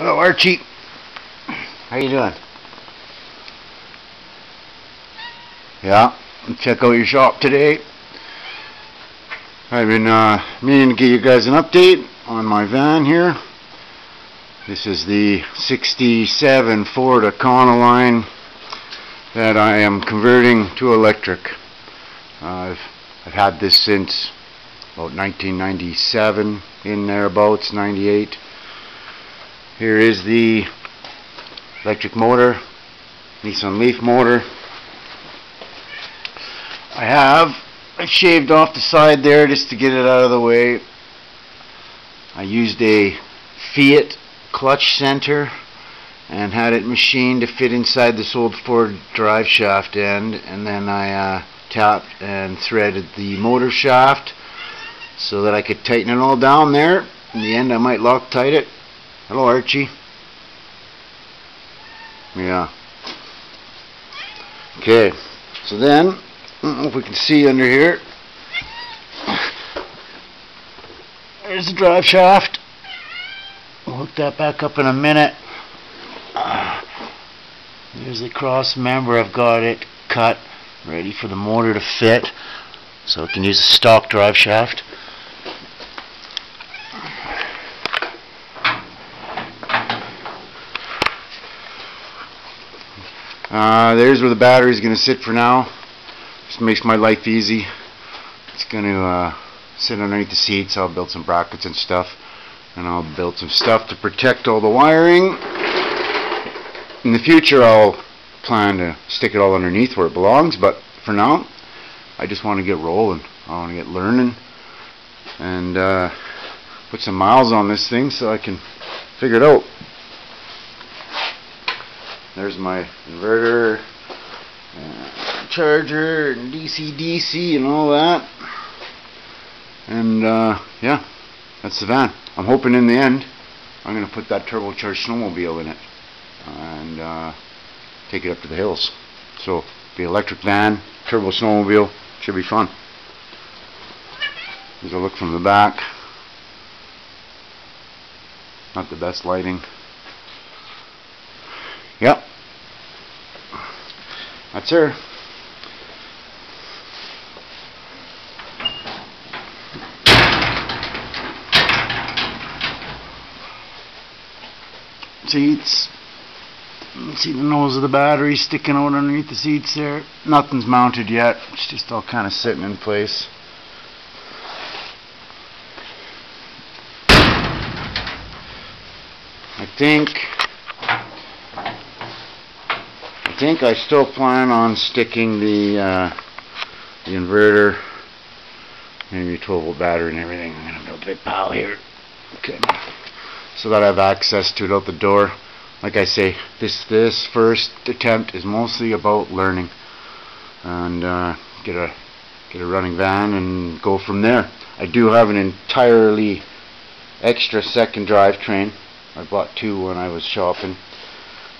Hello Archie. How you doing? Yeah, check out your shop today. I've been uh, meaning to give you guys an update on my van here. This is the 67 Ford Econoline that I am converting to electric. Uh, I've, I've had this since about 1997 in thereabouts, 98. Here is the electric motor, Nissan Leaf motor. I have I shaved off the side there just to get it out of the way. I used a Fiat clutch center and had it machined to fit inside this old Ford drive shaft end and then I uh, tapped and threaded the motor shaft so that I could tighten it all down there. In the end I might Loctite it Hello, Archie. Yeah. Okay. So then, know if we can see under here. There's the drive shaft. We'll hook that back up in a minute. There's the cross member. I've got it cut, ready for the motor to fit. So I can use a stock drive shaft. Uh, there's where the battery is going to sit for now. Just makes my life easy. It's going to uh, sit underneath the seats. I'll build some brackets and stuff. And I'll build some stuff to protect all the wiring. In the future I'll plan to stick it all underneath where it belongs. But for now, I just want to get rolling. I want to get learning. And uh, put some miles on this thing so I can figure it out. There's my inverter, charger, and DC-DC and all that. And uh, yeah, that's the van. I'm hoping in the end I'm going to put that turbocharged snowmobile in it and uh, take it up to the hills. So the electric van, turbo snowmobile, should be fun. Here's a look from the back. Not the best lighting. Yep. That's her. Seats. See the nose of the battery sticking out underneath the seats there. Nothing's mounted yet. It's just all kind of sitting in place. I think I think I still plan on sticking the uh, the inverter and your 12 volt battery and everything. I'm gonna build a big pile here. Okay. So that I have access to it out the door. Like I say, this this first attempt is mostly about learning and uh, get a get a running van and go from there. I do have an entirely extra second drivetrain I bought two when I was shopping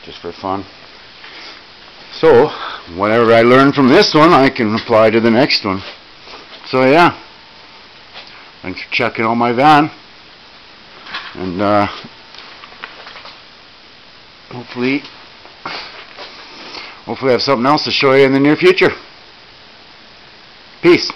just for fun. So, whatever I learn from this one, I can apply to the next one. So yeah, thanks for checking out my van. And uh, hopefully, hopefully I have something else to show you in the near future. Peace.